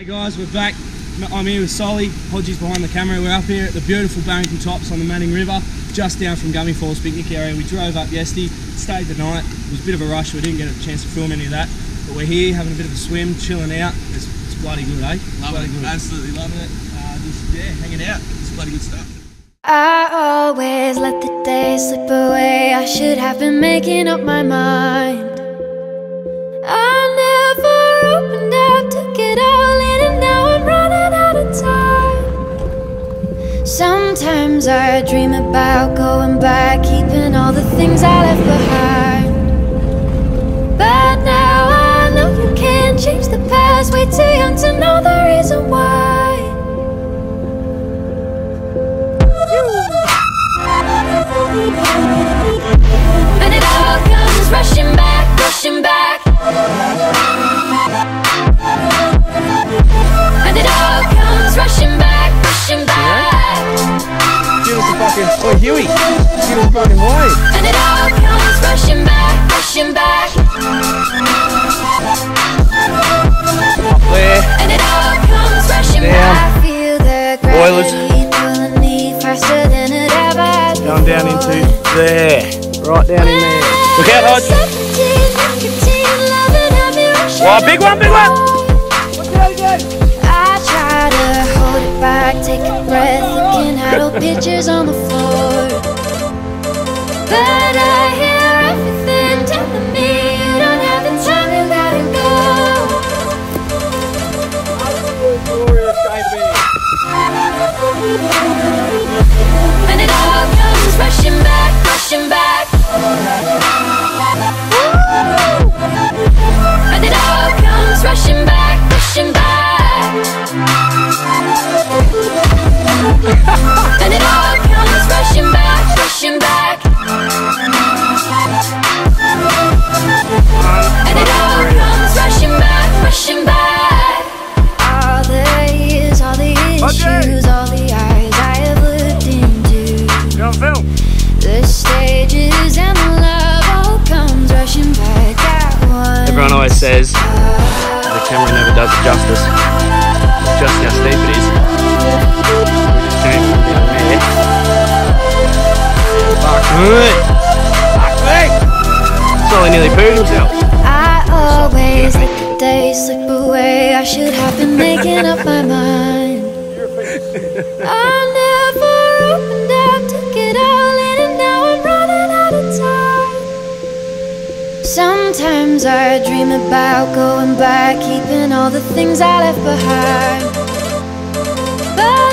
Hey guys, we're back. I'm here with Solly. Hodges behind the camera. We're up here at the beautiful Barrington Tops on the Manning River, just down from Gummi Falls picnic area. We drove up yesterday, stayed the night. It was a bit of a rush, we didn't get a chance to film any of that. But we're here having a bit of a swim, chilling out. It's, it's bloody good, eh? Love bloody it. good. Absolutely loving it. Uh, just yeah, hanging out. It's bloody good stuff. I always let the days slip away. I should have been making up my mind. I never opened up, took it all Sometimes I dream about going back, keeping all the things I left behind. But now I know you can't change the past. Way too young to know the reason why. Back. There. And it all comes rushing Down. back. I feel the Boilers. Going down into there. Right down in there. Look out, Hodge! 17, 19, loving had me rushing Wow, big one, big one. I pictures on the floor. But I hear everything And it all comes rushing back, rushing back. Always says the camera never does it justice. Just how steep it is. Came from down there. Fuck me! Fuck me! Solly nearly pooed himself. I always let the days slip away. I should have been making up my mind. I dream about going back, keeping all the things I left behind. But